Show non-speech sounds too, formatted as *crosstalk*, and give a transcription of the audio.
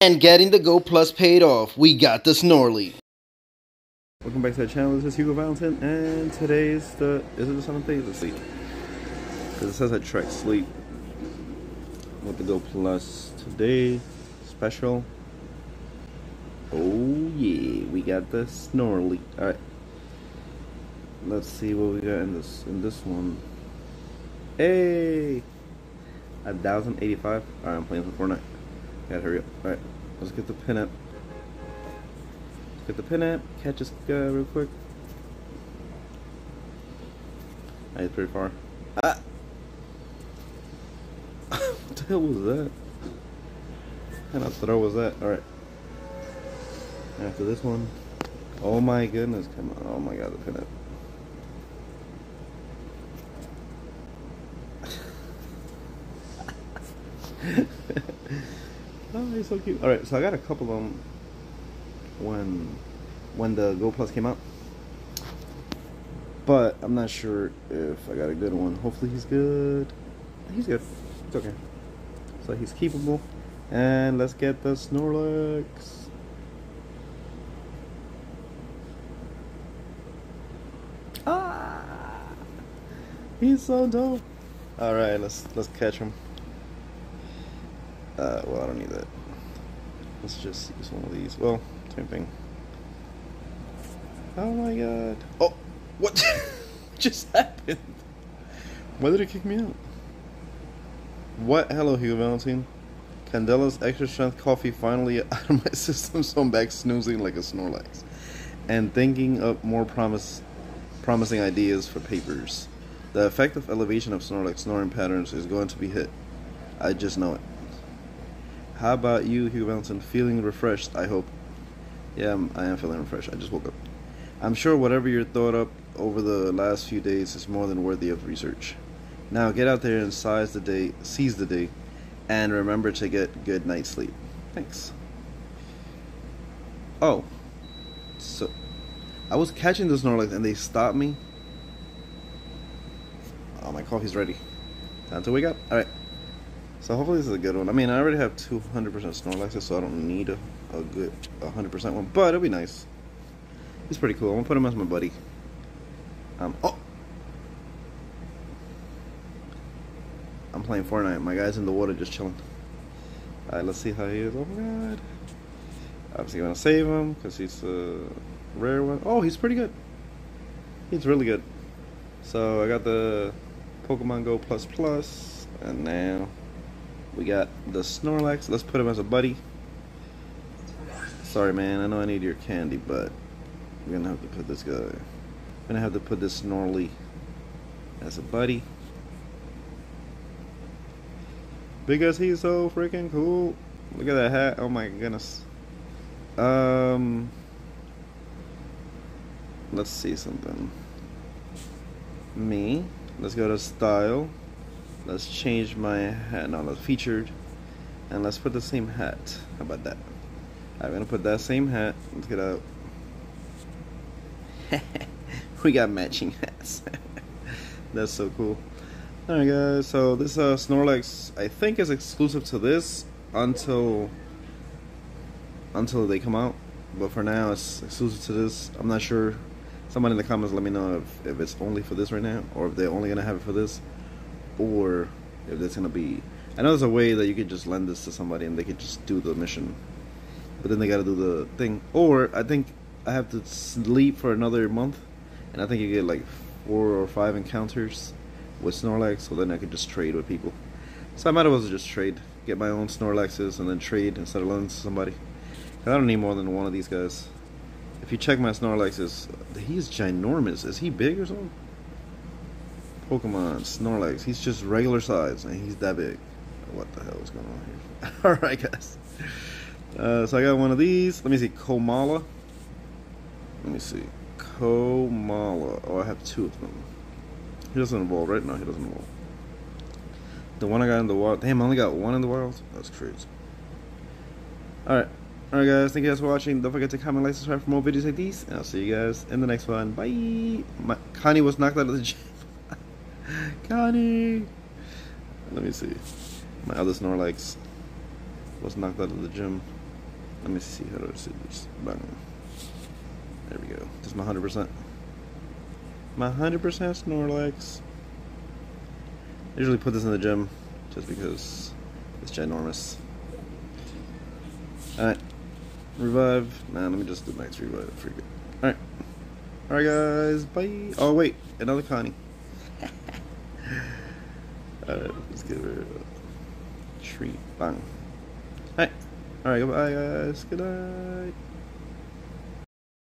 And getting the Go Plus paid off, we got the Snorly. Welcome back to the channel. This is Hugo Valentin, and today's the is it the seventh day? Let's see, because it says I track sleep with the Go Plus today special. Oh yeah, we got the Snorly. All right, let's see what we got in this in this one. Hey, a thousand eighty-five. All right, I'm playing for Fortnite. Gotta hurry up. All right, let's get the Pinap. Get the Pinap, catch us uh, real quick. Hit pretty far. Ah! *laughs* what the hell was that? What kind of throw was that? Alright. After this one. Oh my goodness, come on. Oh my god, the pin app. *laughs* oh, he's so cute. Alright, so I got a couple of them when when the Go Plus came out. But I'm not sure if I got a good one. Hopefully he's good. He's good. It's okay. So he's keepable. And let's get the Snorlax. Ah! He's so dope. Alright, let's let's catch him. Uh well I don't need that. Let's just use one of these. Well, same thing. Oh my god. Oh, what *laughs* just happened? Why did it kick me out? What? Hello, Hugo Valentine. Candela's extra strength coffee finally *laughs* out of my system, so I'm back snoozing like a Snorlax. And thinking up more promise, promising ideas for papers. The effective elevation of Snorlax snoring patterns is going to be hit. I just know it. How about you, Hugo Valentine? Feeling refreshed, I hope. Yeah, I'm, I am feeling refreshed. I just woke up. I'm sure whatever you're thought up over the last few days is more than worthy of research. Now get out there and size the day, seize the day, and remember to get good night's sleep. Thanks. Oh, so I was catching the Snorlax and they stopped me. Oh, my coffee's ready. Time to wake up. All right. So hopefully this is a good one. I mean, I already have 200% Snorlaxes, so I don't need a a good 100% one, but it'll be nice. He's pretty cool. I'm gonna put him as my buddy. Um, oh! I'm playing Fortnite. My guy's in the water just chilling. Alright, let's see how he is. Oh my god. Obviously, gonna save him because he's a rare one. Oh, he's pretty good. He's really good. So, I got the Pokemon Go Plus Plus, and now we got the Snorlax. Let's put him as a buddy. Sorry, man. I know I need your candy, but we're gonna have to put this guy. I'm gonna have to put this Snorly as a buddy. Because he's so freaking cool. Look at that hat. Oh my goodness. Um. Let's see something. Me. Let's go to style. Let's change my hat. No, let's featured. And let's put the same hat. How about that? I'm gonna put that same hat. Let's get out. *laughs* we got matching hats. *laughs* That's so cool. Alright guys, so this uh, Snorlax I think is exclusive to this until until they come out. But for now it's exclusive to this. I'm not sure. Somebody in the comments let me know if, if it's only for this right now or if they're only gonna have it for this or if it's gonna be I know there's a way that you could just lend this to somebody and they could just do the mission but then they gotta do the thing. Or I think I have to sleep for another month, and I think you get like four or five encounters with Snorlax, so then I could just trade with people. So I might as well just trade, get my own Snorlaxes, and then trade instead of lending to somebody. I don't need more than one of these guys. If you check my Snorlaxes, he's ginormous. Is he big or something? Pokemon Snorlax, he's just regular size, and he's that big. What the hell is going on here? *laughs* Alright, guys. Uh, so I got one of these. Let me see, Komala. Let me see, Komala. Oh, I have two of them. He doesn't evolve, right? No, he doesn't evolve. The one I got in the wild. Damn, I only got one in the wild. That's crazy. Alright. Alright, guys. Thank you guys for watching. Don't forget to comment, like, subscribe for more videos like these. And I'll see you guys in the next one. Bye. My, Connie was knocked out of the gym. Connie. Let me see. My other Snorlax was knocked out of the gym. Let me see how to see this. Bang. There we go. Just my 100%. My 100% Snorlax. I usually put this in the gym just because it's ginormous. Alright. Revive. Nah, let me just do max revive. Alright. Alright, guys. Bye. Oh, wait. Another Connie. *laughs* Alright, let's give her a treat. Bang. Alright. Alright, goodbye, guys. Good night.